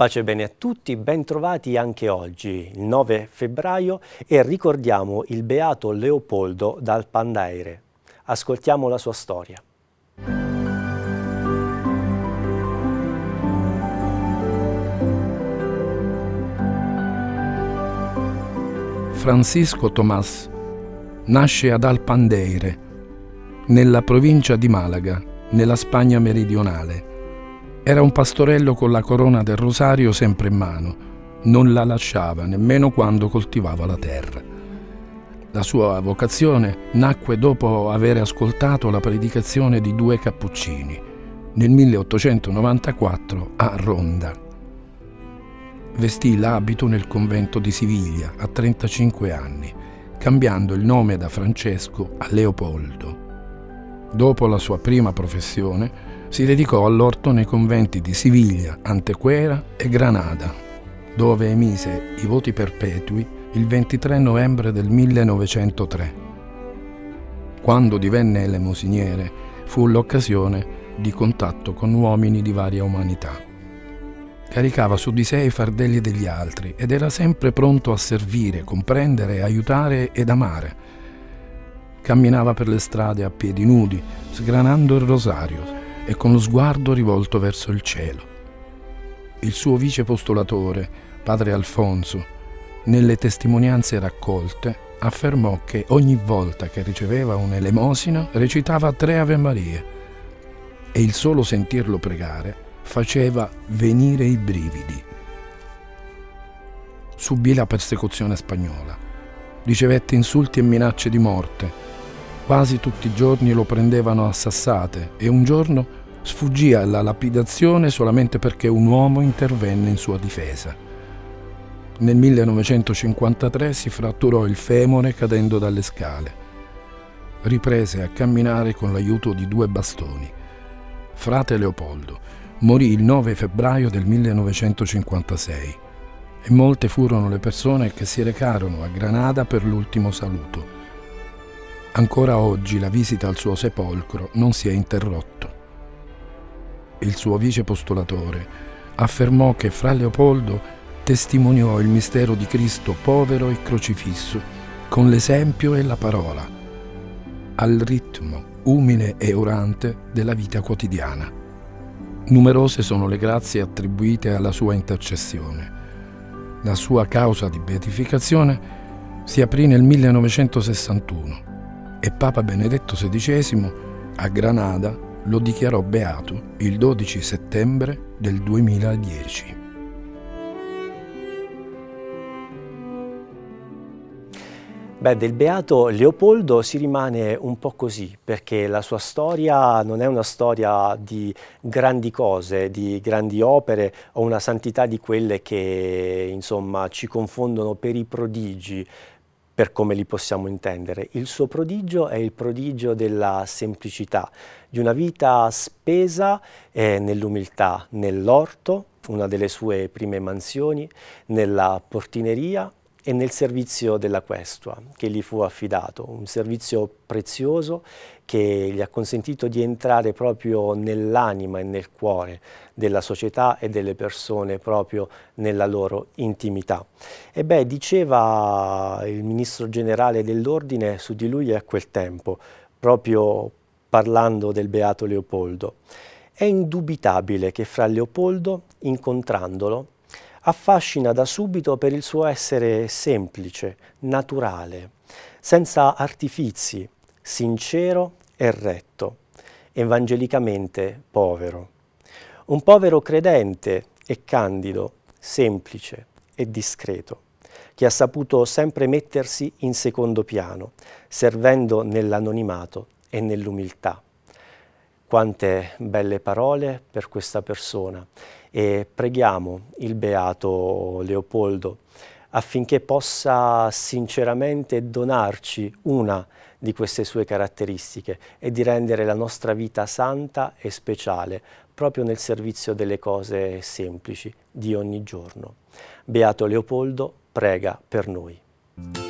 Pace bene a tutti, bentrovati anche oggi, il 9 febbraio, e ricordiamo il beato Leopoldo dal Pandaire. Ascoltiamo la sua storia. Francisco Tomás nasce ad Alpandeire, nella provincia di Malaga, nella Spagna meridionale. Era un pastorello con la corona del rosario sempre in mano, non la lasciava nemmeno quando coltivava la terra. La sua vocazione nacque dopo aver ascoltato la predicazione di due cappuccini nel 1894 a Ronda vestì l'abito nel convento di Siviglia a 35 anni, cambiando il nome da Francesco a Leopoldo. Dopo la sua prima professione, si dedicò all'orto nei conventi di Siviglia, Antequera e Granada, dove emise i voti perpetui il 23 novembre del 1903. Quando divenne elemosiniere, fu l'occasione di contatto con uomini di varia umanità. Caricava su di sé i fardelli degli altri ed era sempre pronto a servire, comprendere, aiutare ed amare. Camminava per le strade a piedi nudi, sgranando il rosario e con lo sguardo rivolto verso il cielo. Il suo vice postulatore, padre Alfonso, nelle testimonianze raccolte, affermò che ogni volta che riceveva un'elemosina recitava tre Ave Marie e il solo sentirlo pregare faceva venire i brividi. Subì la persecuzione spagnola, ricevette insulti e minacce di morte. Quasi tutti i giorni lo prendevano a sassate e un giorno sfuggì alla lapidazione solamente perché un uomo intervenne in sua difesa. Nel 1953 si fratturò il femore cadendo dalle scale. Riprese a camminare con l'aiuto di due bastoni. Frate Leopoldo, morì il 9 febbraio del 1956 e molte furono le persone che si recarono a Granada per l'ultimo saluto. Ancora oggi la visita al suo sepolcro non si è interrotto. Il suo vice postulatore affermò che Fra Leopoldo testimoniò il mistero di Cristo povero e crocifisso con l'esempio e la parola, al ritmo umile e orante della vita quotidiana. Numerose sono le grazie attribuite alla sua intercessione. La sua causa di beatificazione si aprì nel 1961 e Papa Benedetto XVI a Granada lo dichiarò beato il 12 settembre del 2010. Beh, del beato Leopoldo si rimane un po' così, perché la sua storia non è una storia di grandi cose, di grandi opere o una santità di quelle che insomma ci confondono per i prodigi, per come li possiamo intendere. Il suo prodigio è il prodigio della semplicità, di una vita spesa eh, nell'umiltà, nell'orto, una delle sue prime mansioni, nella portineria e nel servizio della questua che gli fu affidato, un servizio prezioso che gli ha consentito di entrare proprio nell'anima e nel cuore della società e delle persone proprio nella loro intimità. E beh, diceva il ministro generale dell'ordine su di lui a quel tempo, proprio parlando del beato Leopoldo, è indubitabile che fra Leopoldo, incontrandolo, affascina da subito per il suo essere semplice, naturale, senza artifizi, sincero e retto, evangelicamente povero. Un povero credente e candido, semplice e discreto, che ha saputo sempre mettersi in secondo piano, servendo nell'anonimato e nell'umiltà. Quante belle parole per questa persona e preghiamo il Beato Leopoldo affinché possa sinceramente donarci una di queste sue caratteristiche e di rendere la nostra vita santa e speciale proprio nel servizio delle cose semplici di ogni giorno. Beato Leopoldo, prega per noi.